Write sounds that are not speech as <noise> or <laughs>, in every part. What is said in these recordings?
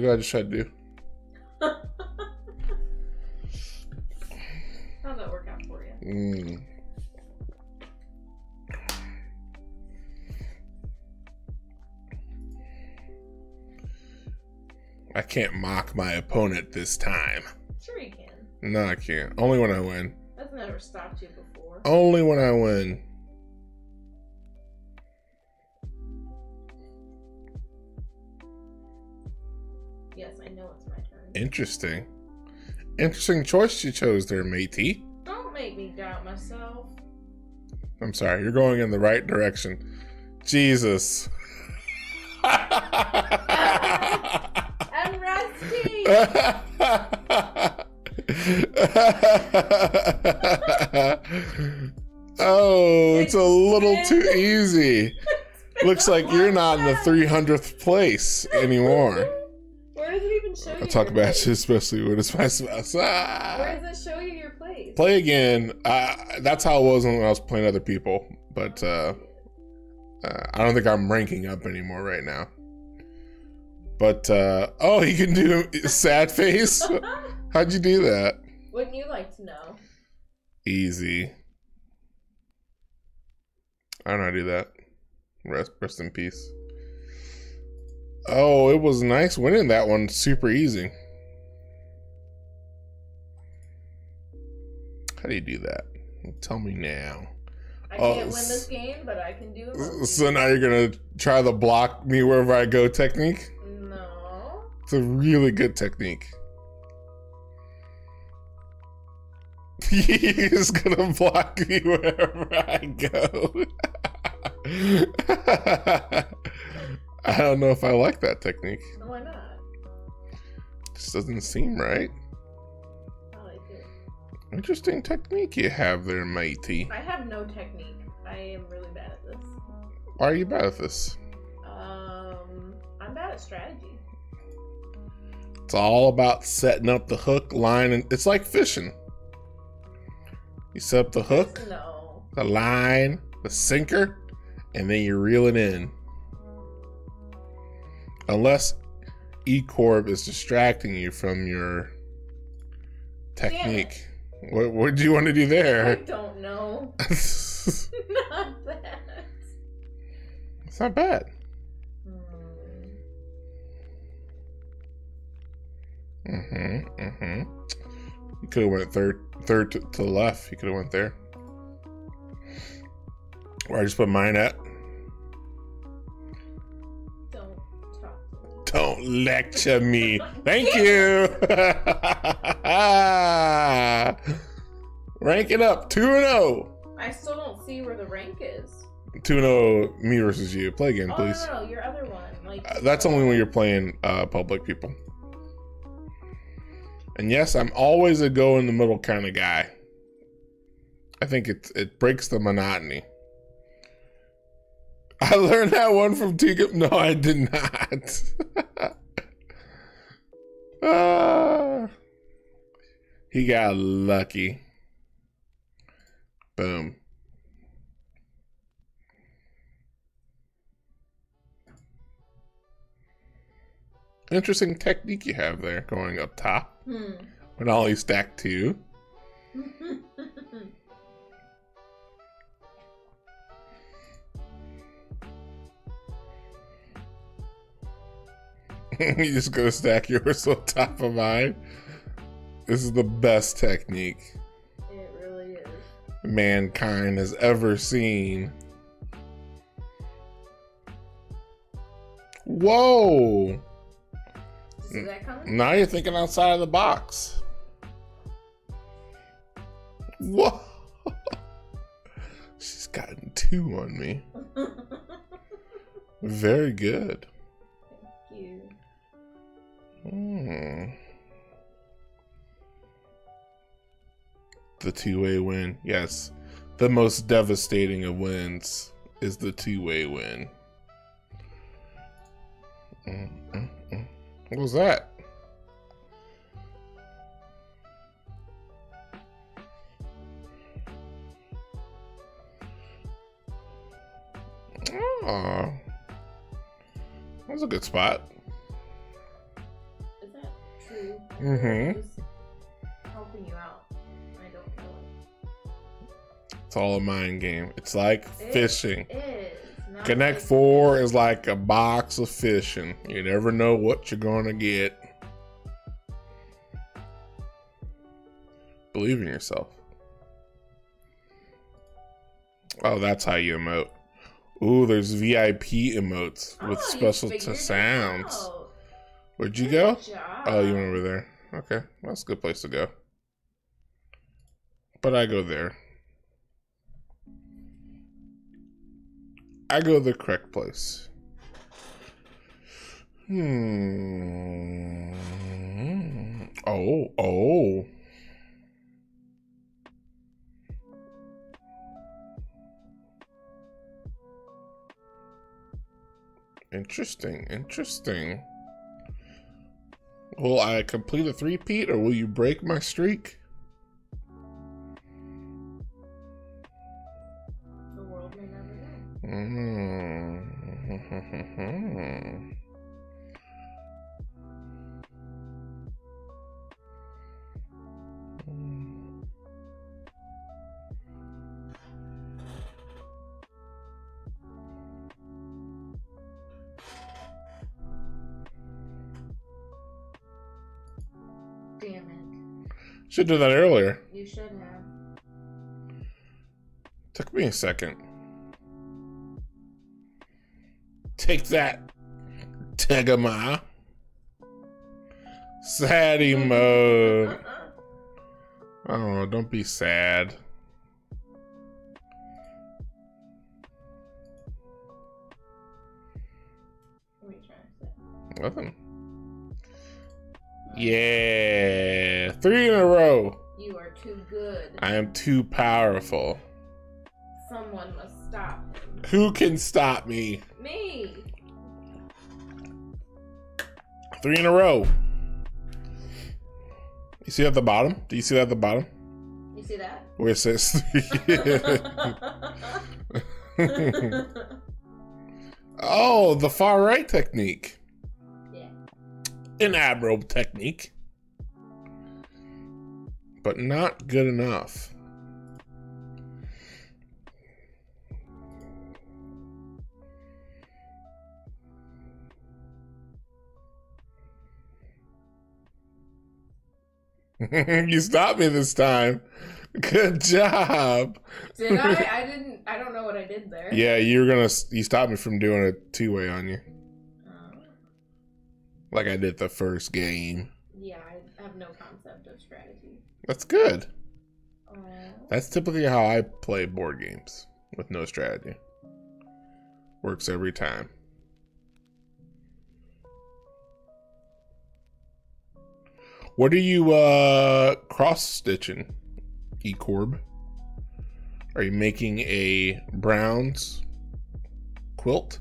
Look what I just tried to do. <laughs> How'd that work out for you? Mm. I can't mock my opponent this time. Sure you can. No, I can't. Only when I win. That's never stopped you before. Only when I win. Interesting. Interesting choice you chose there, matey. Don't make me doubt myself. I'm sorry, you're going in the right direction. Jesus. I'm rusty. <laughs> oh, it's a little too easy. <laughs> Looks like you're not in the 300th place anymore. Show? I talk about place? you, especially when it's my spouse. Ah. Where does it show you your place? Play again. Uh, that's how it was when I was playing other people, but uh, uh, I don't think I'm ranking up anymore right now. But uh, oh, you can do <laughs> sad face. <laughs> How'd you do that? Wouldn't you like to know? Easy. I don't know how to do that. Rest, rest in peace. Oh, it was nice winning that one. Super easy. How do you do that? Tell me now. I Oh, can't win this game, but I can do it. So now you're gonna try the block me wherever I go technique? No. It's a really good technique. <laughs> He's gonna block me <laughs> wherever I go. <laughs> I don't know if I like that technique. Why not? Just doesn't seem right. I like it. Interesting technique you have there, matey. I have no technique. I am really bad at this. Why are you bad at this? Um, I'm bad at strategy. It's all about setting up the hook, line, and it's like fishing. You set up the hook, No. the line, the sinker, and then you reel it in. Unless E Corp is distracting you from your technique. What what do you want to do there I don't know. <laughs> <laughs> it's not bad. not bad. Hmm. Mm-hmm. Mm-hmm. You could have went third third to, to the left. You could have went there. Where I just put mine at. Lecture me. Thank you. <laughs> Rank it up. 2 and 0. I still don't see where the rank is. 2 and 0 me versus you. Play again, Oh please. no, no, your other one. Like Uh, That's only when you're playing uh, public people. And yes, I'm always a go in the middle kind of guy. I think it it breaks the monotony. <laughs> I learned that one from Tika. No, I did not. <laughs> Ah. he got lucky. Boom. Interesting technique you have there going up top Hmm. when all you stack <laughs> two. <laughs> you just gonna stack yours on top of mine. This is the best technique it really is. mankind has ever seen. Whoa! See that coming? Now you're thinking outside of the box. Whoa! <laughs> She's gotten two on me. <laughs> Very good. Hmm. The two way win. Yes. The most devastating of wins is the two way win. What was that? Oh. That was a good spot. Mhm. Just helping you out. I don't kill it. It's all a mind game. It's like It fishing. is. Connect like- Four is like a box of fishing. You never know what you're gonna get. Believe in yourself. Oh, that's how you emote. Ooh, there's VIP emotes Oh, with you special to sounds. Where'd you go? Oh, you went over there. Okay, that's a good place to go. But I go there. I go the correct place. Hmm. Oh, oh. Interesting, interesting. Will I complete a three-peat or will you break my streak? Do that earlier. You should have. Took me a second. Take that, Tegama. Saddy mode. Oh, don't be sad. What are you trying to say? Nothing. Yeah, three in a row. You are too good. I am too powerful. Someone must stop him. Who can stop me? Me! Three in a row. You see at the bottom? Do you see that at the bottom? You see that? Where it says three. <laughs> <laughs> oh, the far right technique. yeah. An admirable technique. But not good enough. <laughs> you stopped me this time. Good job. Did I? <laughs> I didn't. I don't know what I did there. Yeah, you were gonna. You stopped me from doing a two way on you, Um, like I did the first game. yeah, I have no concept. That's good. That's typically how I play board games with no strategy. Works every time. What are you uh cross stitching, Ecorb? Are you making a Browns quilt?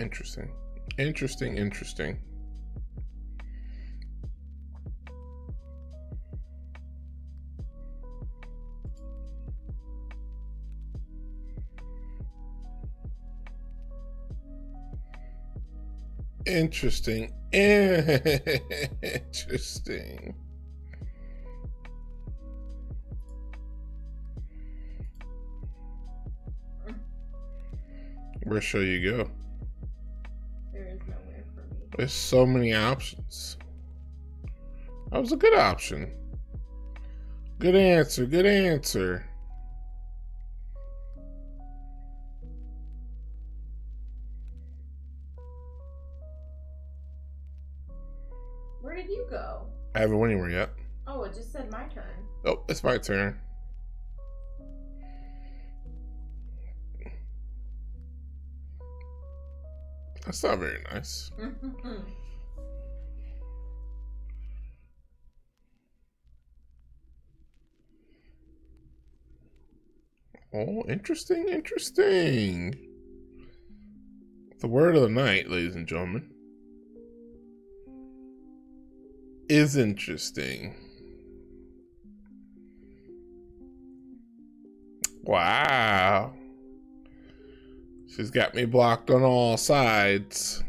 Interesting. Interesting, interesting. Interesting. <laughs> Interesting. Where shall you go? There's so many options. That was a good option. Good answer. Good answer. Where did you go? I haven't went anywhere yet. Oh, it just said my turn. Oh, it's my turn. That's not very nice. <laughs> Oh, interesting, interesting. The word of the night, ladies and gentlemen, is interesting. Wow. She's got me blocked on all sides.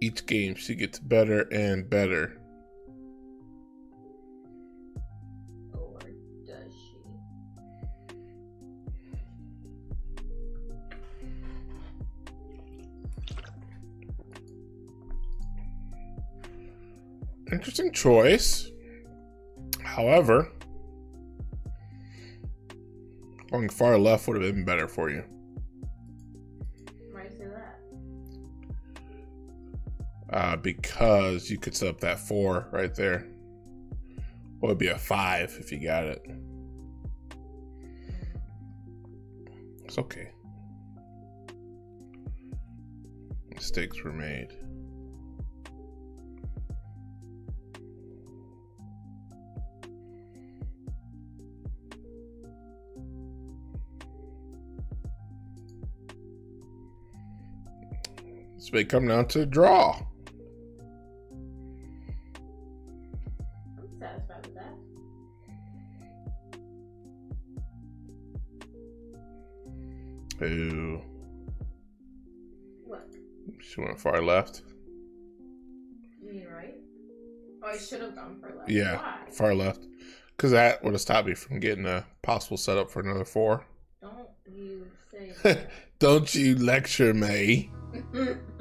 Each game she gets better and better. Interesting choice. However, going far left would have been better for you. Why do you say that? Uh, because you could set up that four right there. Well, it'd be a five if you got it. It's okay. Mistakes were made. This may come down to a draw. I'm satisfied with that. Ooh, What? she went far left. You mean right? Oh, I should have gone for left. Yeah, Why? far left. Because that would have stopped me from getting a possible setup for another four. Don't you say <laughs> that. Don't you lecture me <laughs>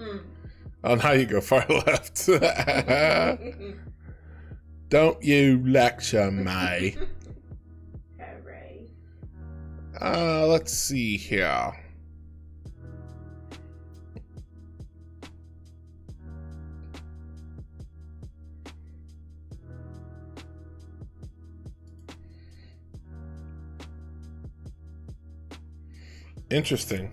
on how you go far <laughs> left. Don't you lecture me. Hooray. Uh, let's see here. Interesting.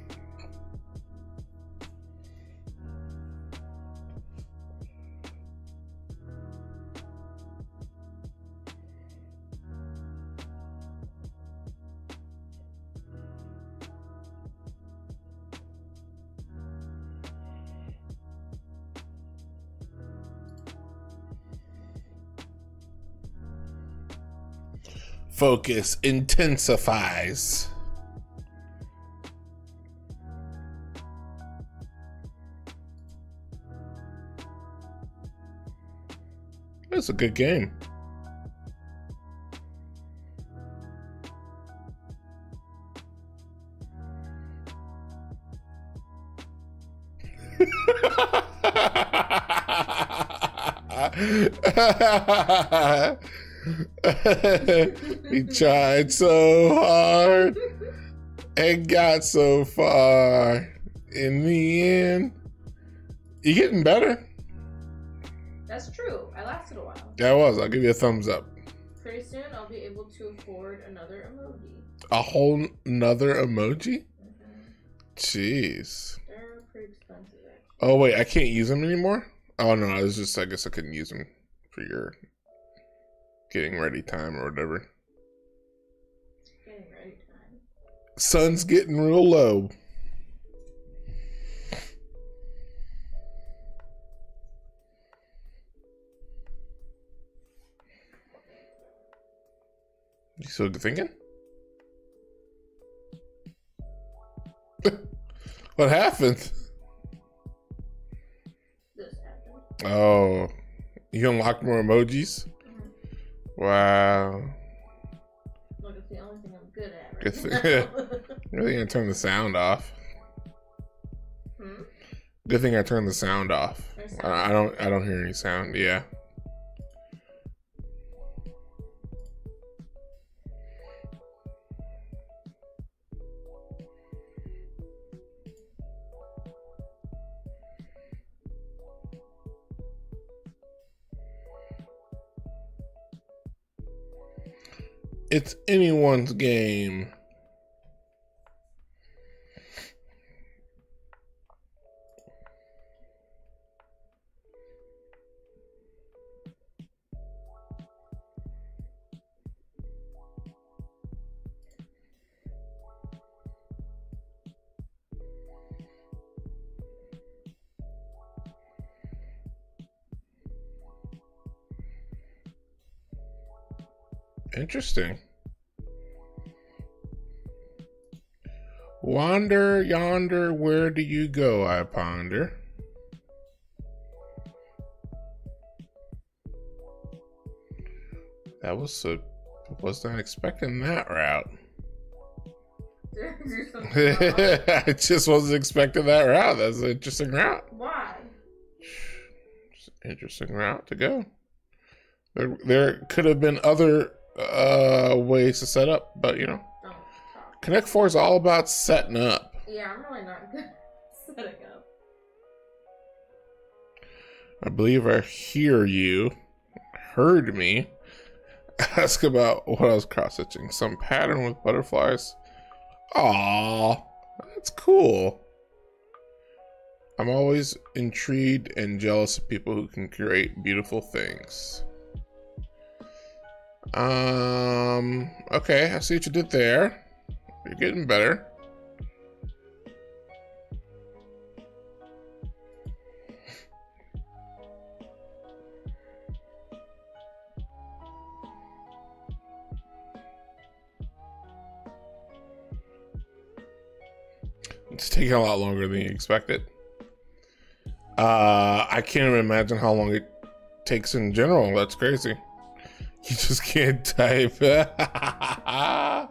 Focus intensifies. That's a good game. <laughs> he tried so hard and got so far. In the end, you're getting better. That's true. I lasted a while. Yeah, I was. I'll give you a thumbs up. Pretty soon I'll be able to afford another emoji. A whole nother emoji? Mhm. Jeez. They're pretty expensive. Actually. Oh wait, I can't use them anymore. Oh no, I was just. I guess I couldn't use them for your getting ready time or whatever. Sun's getting real low. You still thinking? <laughs> what happened? This happened. Oh, you unlocked more emojis? Mhm. Wow. I'm good at Good right thing- now. Good thing I turned the sound off. hmm? Good thing I turned the sound off. I don't. I don't hear any sound. Yeah. It's anyone's game. Interesting. Wander yonder, where do you go? I ponder. That was a was not expecting that route. Do something wrong. I just wasn't expecting that route. That's an interesting route. Why? Interesting route to go. There, there could have been other uh, ways to set up, but you know, Don't. Connect Four is all about setting up. Yeah, I'm really not good <laughs> setting up. I believe I hear you, heard me <laughs> ask about what I was cross stitching. Some pattern with butterflies. Aw, that's cool. I'm always intrigued and jealous of people who can create beautiful things. Um, okay, I see what you did there. You're getting better. It's taking a lot longer than you expected. Uh, I can't even imagine how long it takes in general. That's crazy. You just can't type. <laughs> I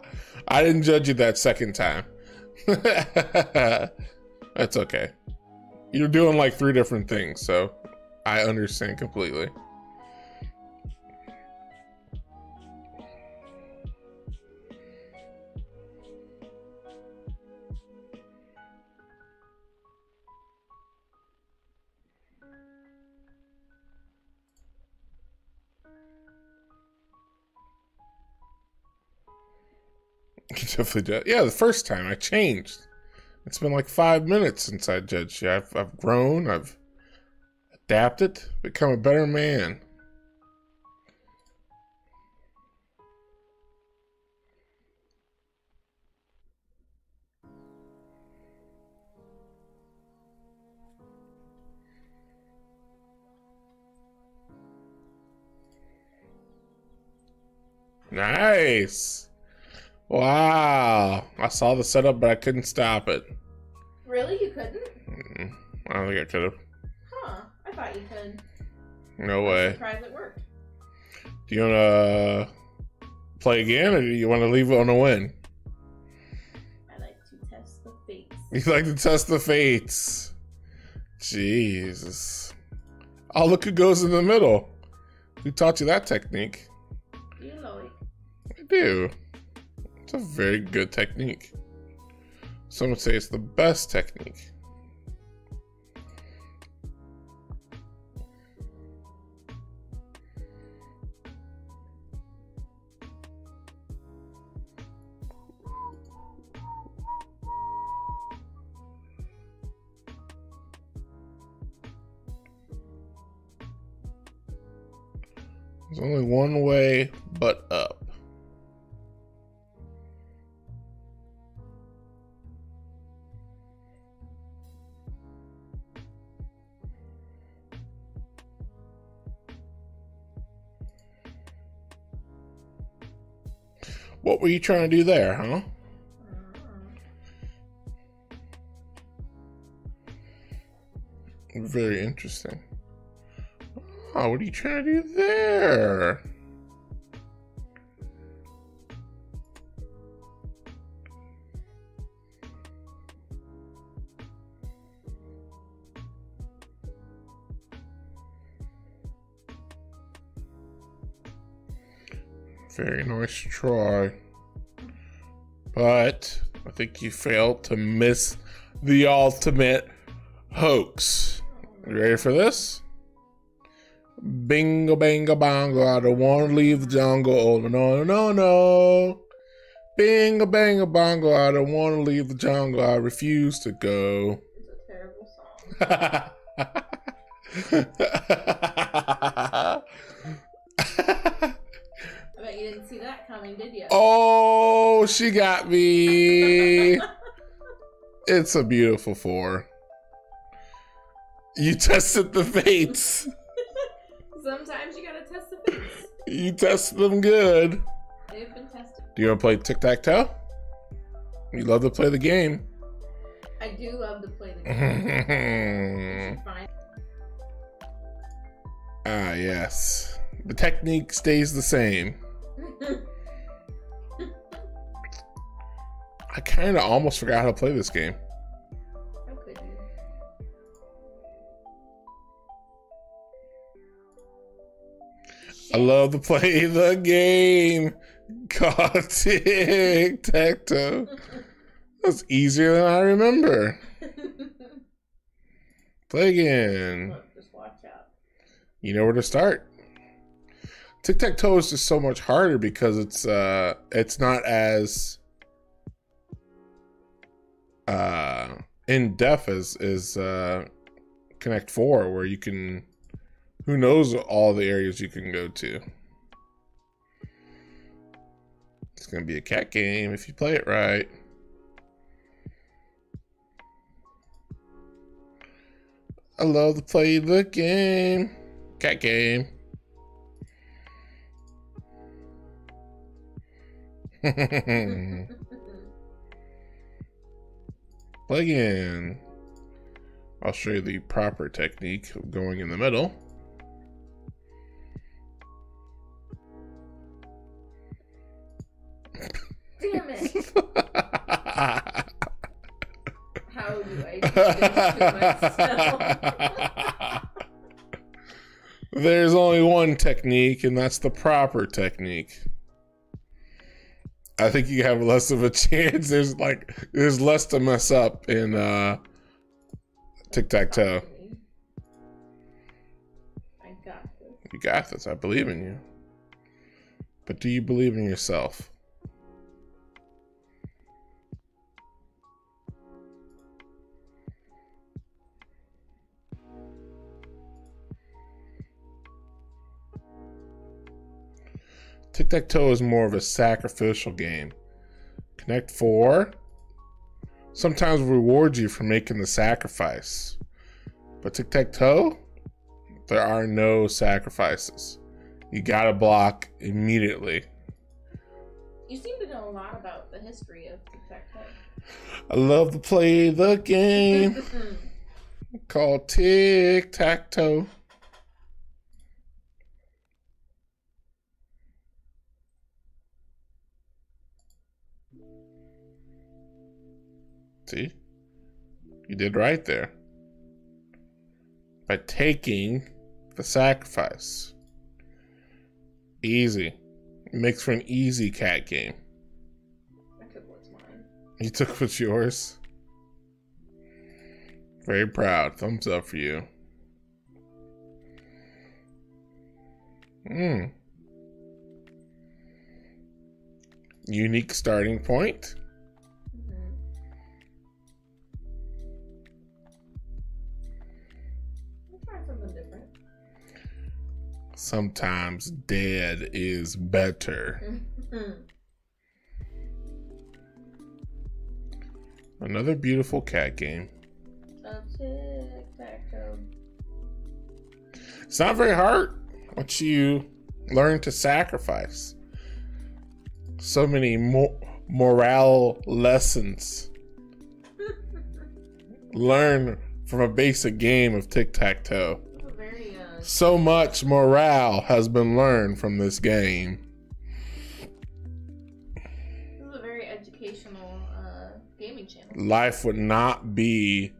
didn't judge you that second time. <laughs> That's okay. You're doing like three different things, so I understand completely. <laughs> You definitely. Yeah, the first time I changed. It's been like five minutes since I judged you. I've, I've grown, I've adapted, become a better man. Nice. Wow. I saw the setup, but I couldn't stop it. Really? You couldn't? Mm, I don't think I could have. Huh. I thought you could. No I'm way. surprised it worked. Do you want to play again, or do you want to leave it on a win? I like to test the fates. You like to test the fates. Jesus. Oh, look who goes in the middle. Who taught you that technique? You know it. I do. It's a very good technique. Some would say it's the best technique. There's only one way but up. What were you trying to do there, huh? Very interesting. Oh, what are you trying to do there? Very nice try. But I think you failed to miss the ultimate hoax. You ready for this? Bingo, bango, bongo. I don't want to leave the jungle. Oh, no, no, no, no. Bingo, bango, bongo. I don't want to leave the jungle. I refuse to go. It's a terrible song. <laughs> <laughs> coming, did you? oh, she got me. <laughs> It's a beautiful four. You tested the fates. <laughs> Sometimes you gotta test the fates. You tested them good. They've been tested. Do you want to play tic tac toe? You love to play the game. I do love to play the game. <laughs> ah, yes. The technique stays the same. I kind of almost forgot how to play this game. I love to play the game tic tac toe. That's easier than I remember. Play again. Just watch out. You know where to start. Tic tac toe is just so much harder because it's uh it's not as uh in depth as is uh Connect Four where you can who knows all the areas you can go to. It's gonna be a cat game if you play it right. I love to play the game. Cat game. <laughs> <laughs> Play again. I'll show you the proper technique of going in the middle. Damn it! <laughs> How do I do myself? There's only one technique, and that's the proper technique. I think you have less of a <laughs> chance. There's like there's less to mess up in uh tic tac toe. I got this. You got this. I believe in you. But do you believe in yourself? Tic tac toe is more of a sacrificial game. Connect four sometimes rewards you for making the sacrifice. But tic tac toe, there are no sacrifices. You gotta block immediately. You seem to know a lot about the history of tic tac toe. I love to play the game <laughs> called tic tac toe. See? You did right there. By taking the sacrifice. Easy. Makes for an easy cat game. I took what's mine. You took what's yours. Very proud. Thumbs up for you. Hmm. Unique starting point. Sometimes dead is better. <laughs> Another beautiful cat game. So tic tac toe. It's not very hard once you learn to sacrifice. So many mo- morale lessons. <laughs> Learn from a basic game of tic tac toe. So much morale has been learned from this game. this is a very educational uh, gaming channel. Life would not be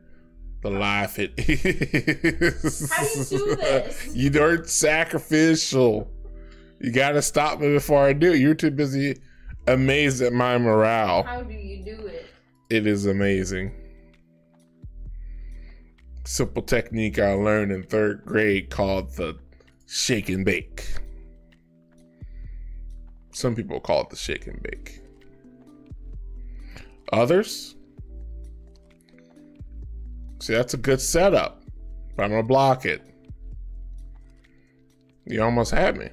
the life it <laughs> is. How do you do this? <laughs> You aren't sacrificial. You gotta stop me before I do it. You're too busy amazed at my morale. How do you do it? It is amazing. Simple technique I learned in third grade called the shake and bake. Some people call it the shake and bake. Others, see, that's a good setup, but I'm gonna block it. You almost had me.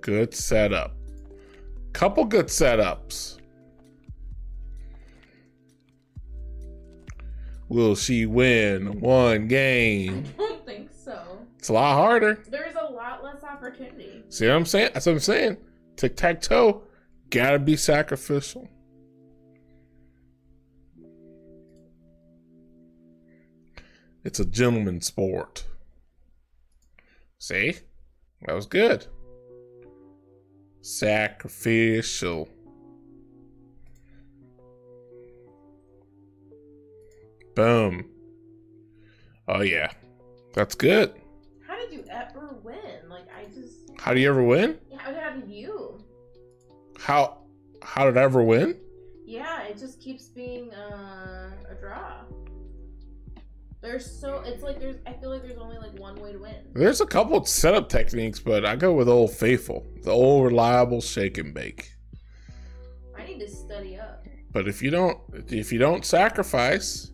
Good setup. Couple good setups. Will she win one game? I don't think so. It's a lot harder. There's a lot less opportunity. See what I'm saying? That's what I'm saying. Tic tac toe, gotta be sacrificial. It's a gentleman sport. See? That was good. Sacrificial. Boom. Oh, yeah. That's good. How did you ever win? Like I just How do you ever win? how how did you? How how did I ever win? Yeah, it just keeps being uh, a draw. There's so it's like there's I feel like there's only like one way to win. There's a couple of setup techniques, but I go with Old Faithful, the old reliable shake and bake. I need to study up. But if you don't, if you don't sacrifice,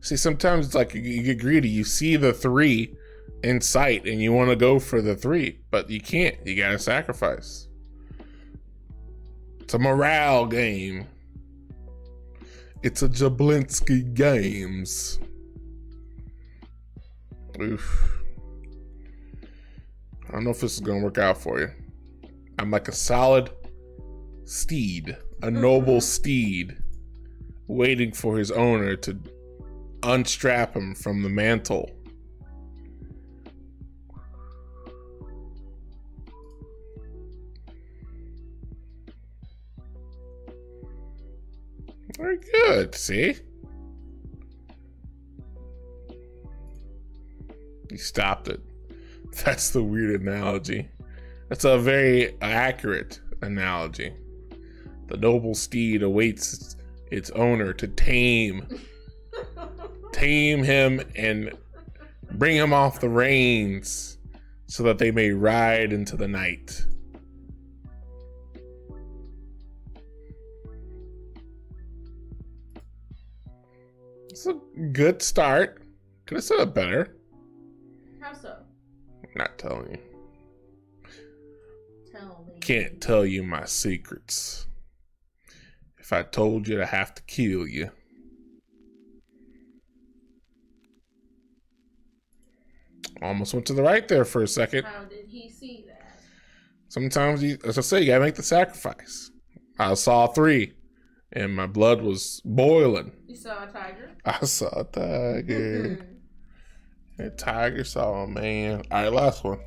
see, sometimes it's like you, you get greedy. You see the three in sight, and you want to go for the three, but you can't. You gotta sacrifice. It's a morale game. It's a Jablinski Games. Oof. I don't know if this is gonna work out for you. I'm like a solid steed, a mm-hmm. noble steed, waiting for his owner to unstrap him from the mantle. Very good, see? You stopped it. <laughs> That's the weird analogy. That's a very accurate analogy. The noble steed awaits its, its owner to tame <laughs> tame him and bring him off the reins so that they may ride into the night. It's a good start. Could have said it better. Not telling you. Tell me. Can't tell you my secrets. If I told you, I'd have to kill you. Almost went to the right there for a second. How did he see that? Sometimes you, as I say, you gotta make the sacrifice. I saw three, and my blood was boiling. You saw a tiger? I saw a tiger. <laughs> a tiger saw man. All right, last one.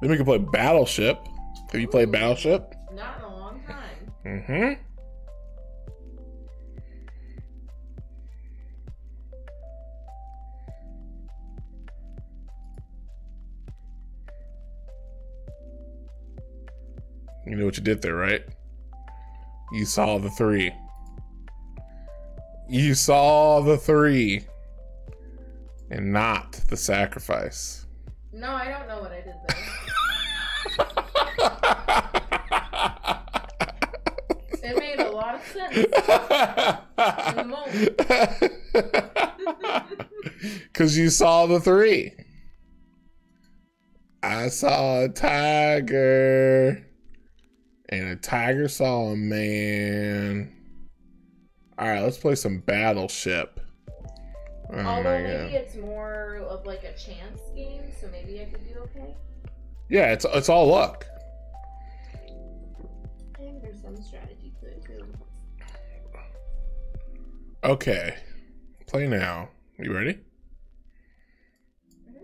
Then we can play Battleship. Have you played Battleship? Not in a long time. Mm-hmm. You know what you did there, right? You saw the three. You saw the three. And not the sacrifice. No, I don't know what I did there. it made a lot of sense in the moment. <laughs> Because you saw the three. I saw a tiger. And a tiger saw a man. Alright, let's play some Battleship. Oh Although maybe god. it's more of like a chance game, so maybe I could do okay. Yeah, it's it's all luck. I think there's some strategy to it too. Okay. Play now. You ready? Mhm.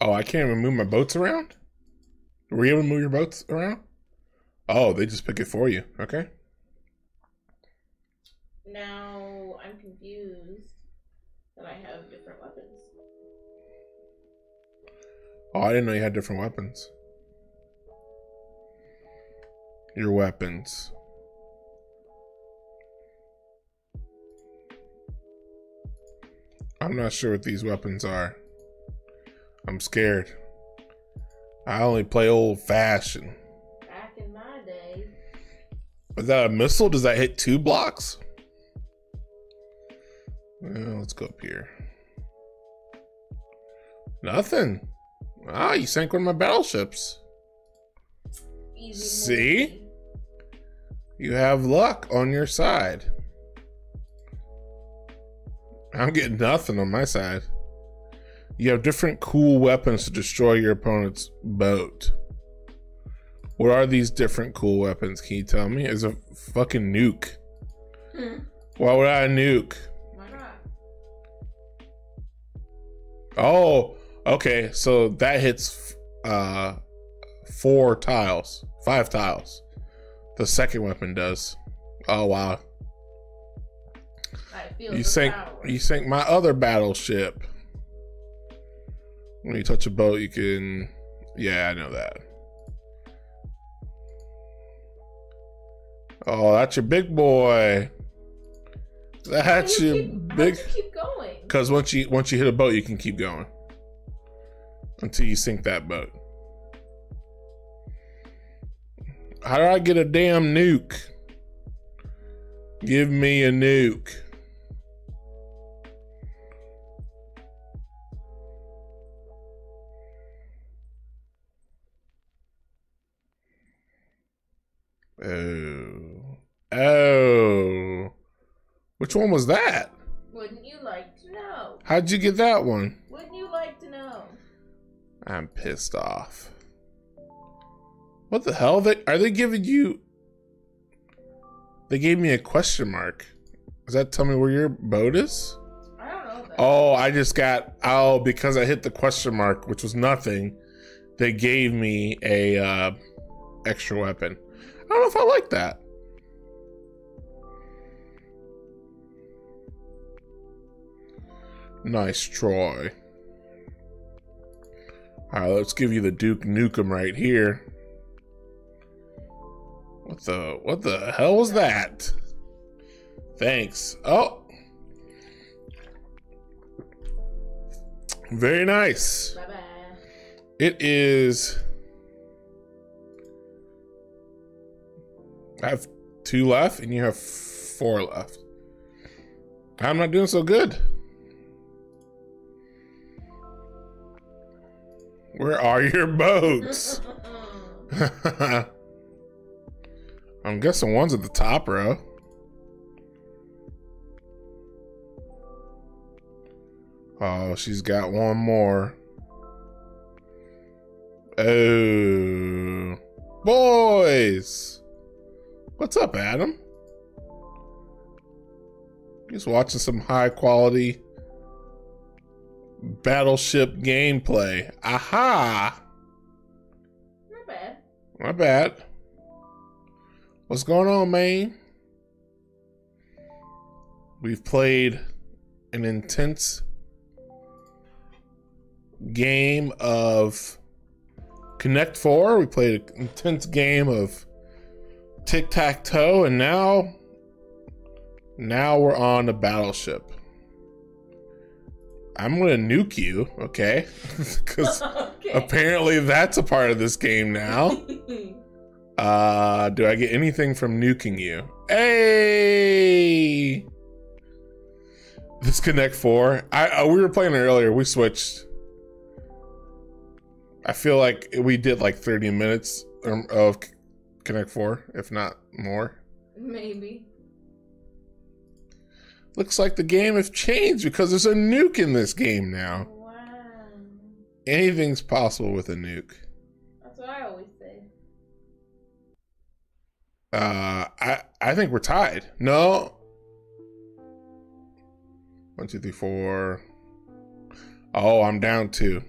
Oh, I can't even move my boats around? Were you able to move your boats around? Oh, they just pick it for you. Okay. Now I'm confused that I have different weapons. Oh, I didn't know you had different weapons. Your weapons. I'm not sure what these weapons are. I'm scared. I only play old fashioned. Back in my day, Is that a missile? Does that hit two blocks? Well, let's go up here. Nothing. Ah, you sank one of my battleships. easy. See? movie. You have luck on your side. I'm getting nothing on my side. You have different cool weapons to destroy your opponent's boat. What are these different cool weapons? Can you tell me? Is a fucking nuke. Hmm. Why would I nuke? Oh, okay. So that hits uh four tiles, five tiles. The second weapon does. Oh wow. You sank power. you sank my other battleship. When you touch a boat, you can Yeah, I know that. Oh, that's your big boy. That's do your keep, big you keep going? Because once you once you hit a boat, you can keep going until you sink that boat. How do I get a damn nuke? Give me a nuke. Oh. Oh. Which one was that? Wouldn't you like to know? How'd you get that one? Wouldn't you like to know? I'm pissed off. What the hell? They are they giving you? They gave me a question mark. Does that tell me where your boat is? I don't know. That. Oh, I just got oh because I hit the question mark, which was nothing. They gave me a uh, extra weapon. I don't know if I like that. Nice try. All right, let's give you the Duke Nukem right here. What the what the hell was that? Thanks. Oh. Very nice. Bye bye. It is. I have two left, and you have four left. I'm not doing so good. Where are your boats? <laughs> I'm guessing one's at the top row. Oh, she's got one more. Oh. Boys! What's up, Adam? Just watching some high quality battleship gameplay. Aha! Not bad. Not bad. What's going on, man? We've played an intense game of Connect Four. We played an intense game of tic tac toe, and now, now we're on a battleship. I'm gonna nuke you, okay? <laughs> Because okay. apparently that's a part of this game now. <laughs> Uh, do I get anything from nuking you? Hey! This Connect Four. I, I we were playing earlier. We switched. I feel like we did like 30 minutes um, of Connect Four, if not more. Maybe. Looks like the game has changed because there's a nuke in this game now. Wow. Anything's possible with a nuke. That's what I always say. Uh, I I think we're tied. No. One, two, three, four. Oh, I'm down two.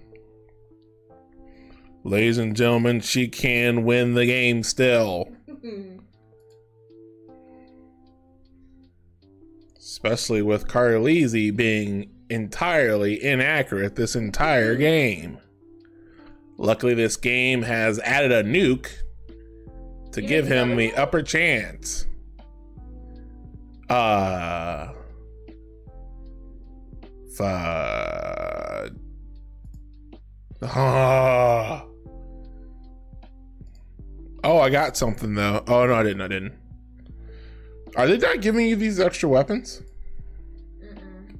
Ladies and gentlemen, she can win the game still. <laughs> Especially with Carleezy being entirely inaccurate this entire game. Luckily, this game has added a nuke to You give him the upper chance. Uh. Ah. <sighs> Oh, I got something though. Oh no, I didn't. I didn't. Are they not giving you these extra weapons? Mm-mm.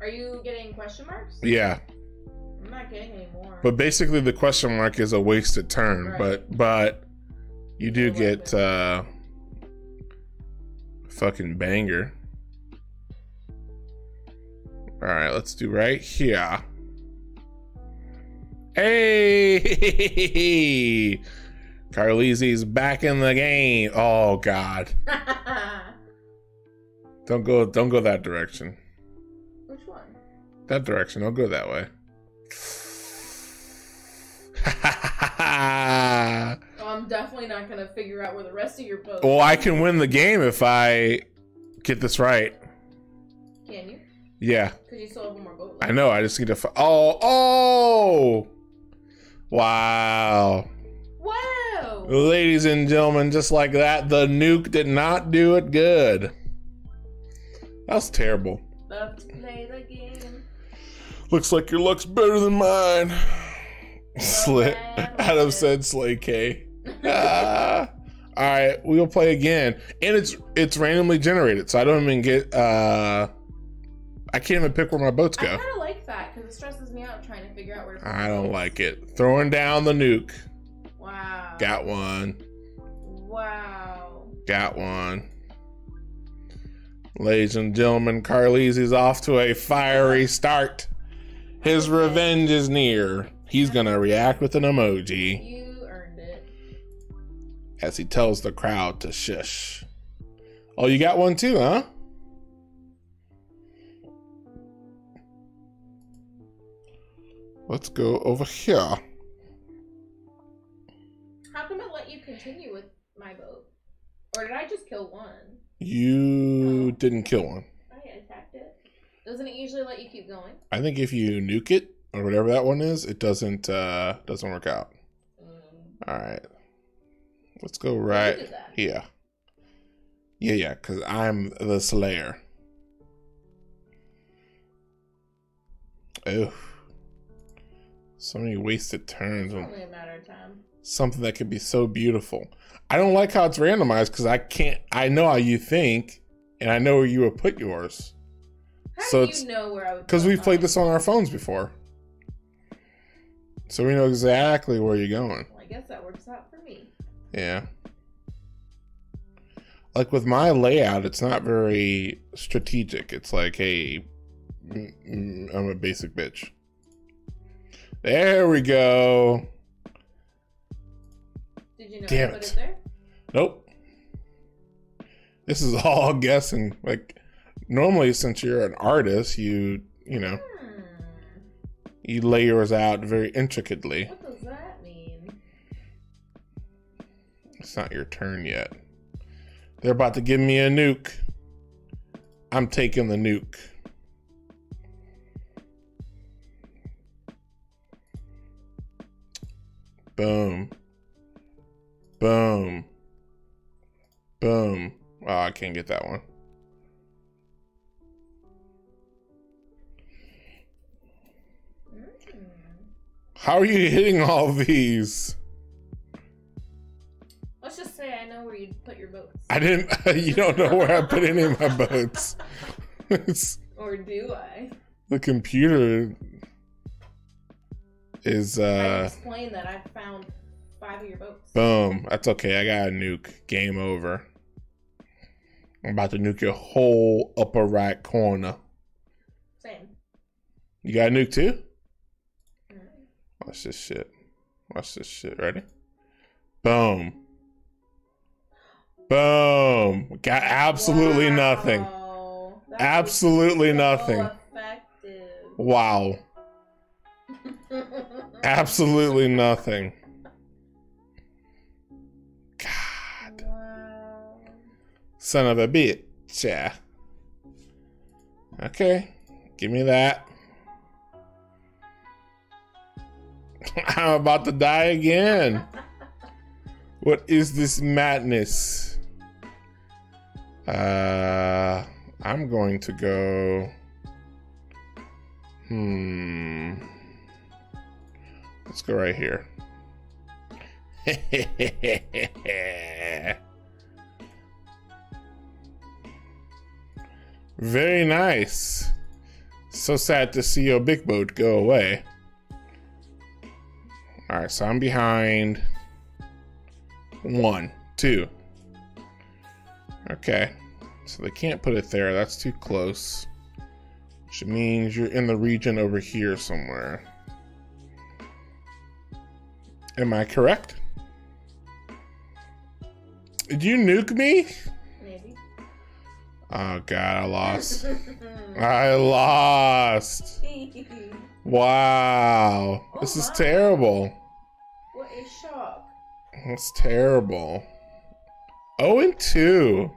Are you getting question marks? Yeah, I'm not getting any more. but basically the question mark is a wasted turn. Right. But but you do get uh fucking banger. All right, let's do right here. Hey, <laughs> Carleezy's back in the game. Oh God, <laughs> don't go, don't go that direction. Which one? That direction. Don't go that way. <laughs> Oh, I'm definitely not gonna figure out where the rest of your boat. well, I can win the game if I get this right. Can you? Yeah, Because you still have one more boat. I know. I just need to. F- oh, oh! Wow. Wow. Ladies and gentlemen, just like that, the nuke did not do it good. That was terrible. Love to play the game. Looks like your luck's better than mine. Man, <laughs> Adam said Slay K. Ah. <laughs> All right, we'll play again, and it's it's randomly generated, so I don't even get. uh I can't even pick where my boats go. I kind of like that because it stresses me out trying to figure out where to. I don't like it. Throwing down the nuke. Got one. Wow. Got one. Ladies and gentlemen, Carleezy's off to a fiery start. His revenge is near. He's gonna react with an emoji You earned it. as he tells the crowd to shush. Oh, you got one too, huh? Let's go over here. Continue with my boat? Or did I just kill one? You didn't kill one. I attacked it. Doesn't it usually let you keep going? I think if you nuke it or whatever that one is, it doesn't uh doesn't work out. Mm. All right. Let's go right here. Yeah, yeah, because I'm the Slayer. Oh. So many wasted turns It's only a matter of time. something that could be so beautiful. I don't like how it's randomized because I can't, I know how you think and I know where you would put yours. How So do you know where I would? Because we've played this on our phones before. So we know exactly where you're going. Well, I guess that works out for me. Yeah. Like with my layout, it's not very strategic. It's like, hey, mm, mm, I'm a basic bitch. There we go. Did you know Damn I put it. it there? Nope. This is <laughs> all guessing. Like, normally, since you're an artist, you, you know, Hmm. you lay yours out very intricately. What does that mean? It's not your turn yet. They're about to give me a nuke. I'm taking the nuke. Boom. Boom. Boom. Oh, I can't get that one. How are you hitting all these? Let's just say I know where you put your boats. I didn't. <laughs> You don't know where I put any of my boats. <laughs> Or do I? the computer is I uh explained that I found five of your boats. boom. That's okay. I got a nuke. Game over. I'm about to nuke your whole upper right corner. Same. You got a nuke too? Mm. Watch this shit. Watch this shit. Ready? Boom. Boom. Got absolutely nothing. That Absolutely so nothing. Effective. Wow. Absolutely nothing. God. Son of a bitch. Yeah. Okay. Give me that. <laughs> I'm about to die again. What is this madness? Uh, I'm going to go. Hmm. Let's go right here. <laughs> Very nice. So sad to see your big boat go away. Alright, so I'm behind. One, two. Okay. So they can't put it there. That's too close. Which means you're in the region over here somewhere. Am I correct? Did you nuke me? Maybe. Oh god, I lost. <laughs> I lost. <laughs> Wow. This is Oh, wow. terrible. what a shock. That's terrible. Oh and 2.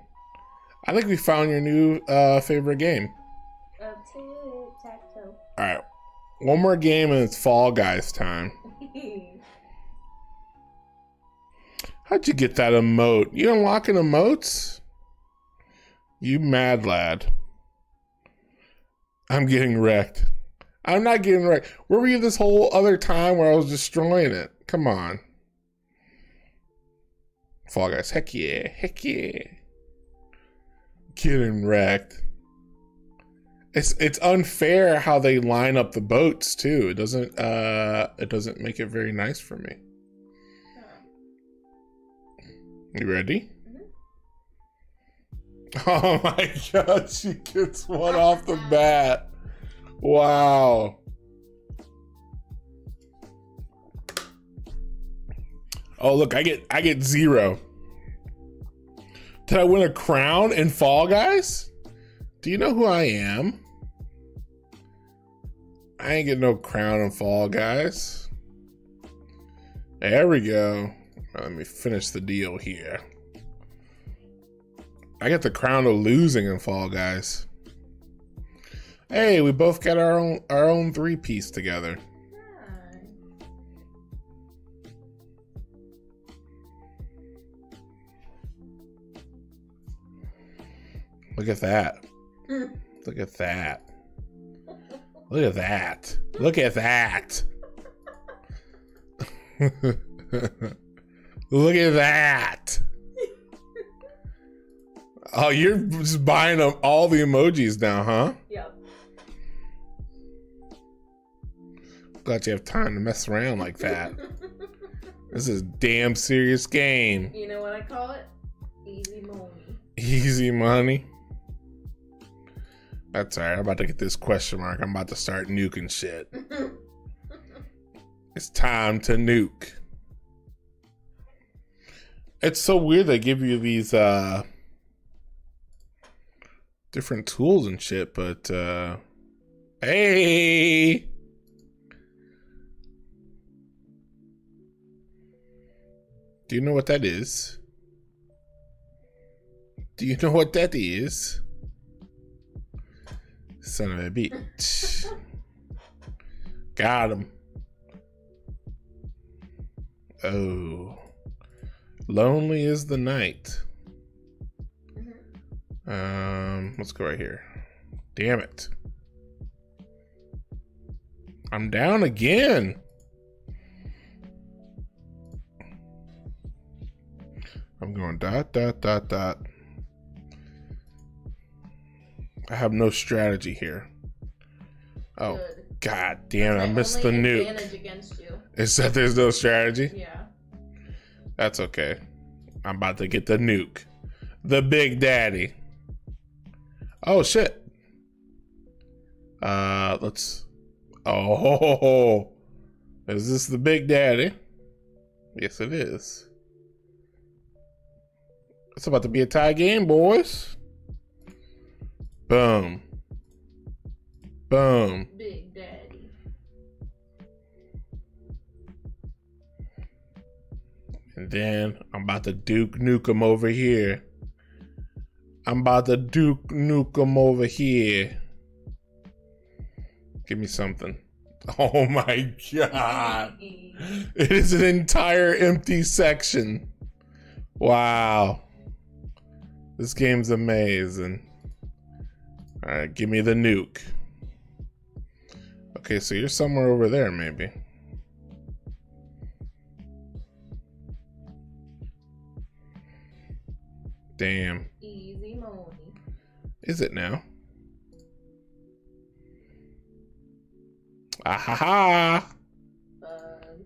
I think we found your new uh, favorite game. Uh, tic-tac-toe. Alright. One more game and it's Fall Guys time. <laughs> How'd you get that emote? You unlocking emotes? You mad lad. I'm getting wrecked. I'm not getting wrecked. Where were you this whole other time where I was destroying it? Come on. Fall Guys. Heck yeah. Heck yeah. Getting wrecked. It's it's unfair how they line up the boats too. It doesn't uh it doesn't make it very nice for me. You ready? Mm-hmm. <laughs> Oh my god, she gets one off the <laughs> bat. Wow. Oh look, I get I get zero. Did I win a crown in Fall Guys? Do you know who I am? I ain't getting no crown in Fall Guys. There we go. Let me finish the deal here. I get the crown of losing in Fall Guys. Hey, we both got our own our own three piece together. Look at that. Look at that. Look at that. Look at that. <laughs> Look at that. Oh, you're just buying them all the emojis now, huh? Yep. Glad you have time to mess around like that. This is a damn serious game. you know what I call it? Easy money. Easy money. That's alright. I'm about to get this question mark. I'm about to start nuking shit. <laughs> It's time to nuke. It's so weird they give you these uh different tools and shit, but uh hey Do you know what that is? Do you know what that is? Son of a bitch. Got him. Oh. Lonely is the night. Um, let's go right here. Damn it. I'm down again. I'm going dot dot dot dot. I have no strategy here. Oh, Good. god damn it. I missed the nuke. advantage against you. Is that there's no strategy? Yeah. That's okay. I'm about to get the nuke. The Big Daddy. Oh shit. Uh let's Oh <laughs> Is this the Big Daddy? Yes it is. It's about to be a tie game, boys. Boom. Boom. Big And then I'm about to Duke Nukem over here. I'm about to Duke Nukem over here. Give me something. <laughs> Oh my god. It is an entire empty section. Wow. This game's amazing. Alright, give me the nuke. Okay, so you're somewhere over there, maybe. Damn. Easy money. Is it now? Ah ha ha! Bug.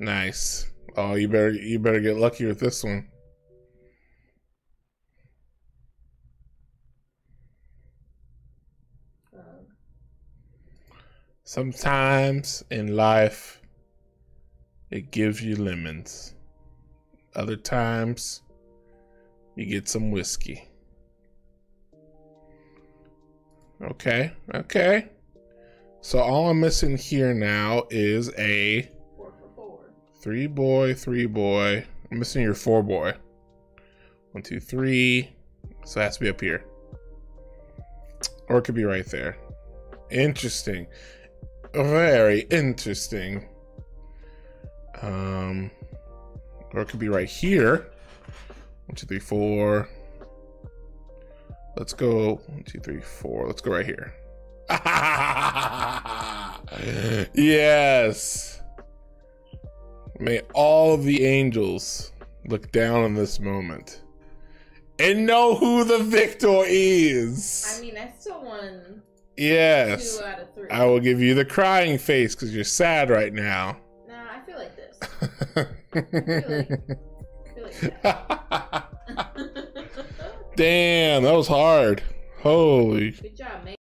Nice. Oh, you better you better get lucky with this one. Bug. Sometimes in life, it gives you lemons. Other times, you get some whiskey. Okay, okay. So all I'm missing here now is a Four four. three boy, three boy. I'm missing your four boy. One, two, three. So it has to be up here. Or it could be right there. Interesting. Very interesting. Um, or it could be right here. One, two, three, four. Let's go. One, two, three, four. Let's go right here. <laughs> yes. May all of the angels look down on this moment and know who the victor is. I mean, I still won yes. two out of three. I will give you the crying face because you're sad right now. Nah, I feel like this. <laughs> <laughs> Damn, that was hard. Holy Good job, man.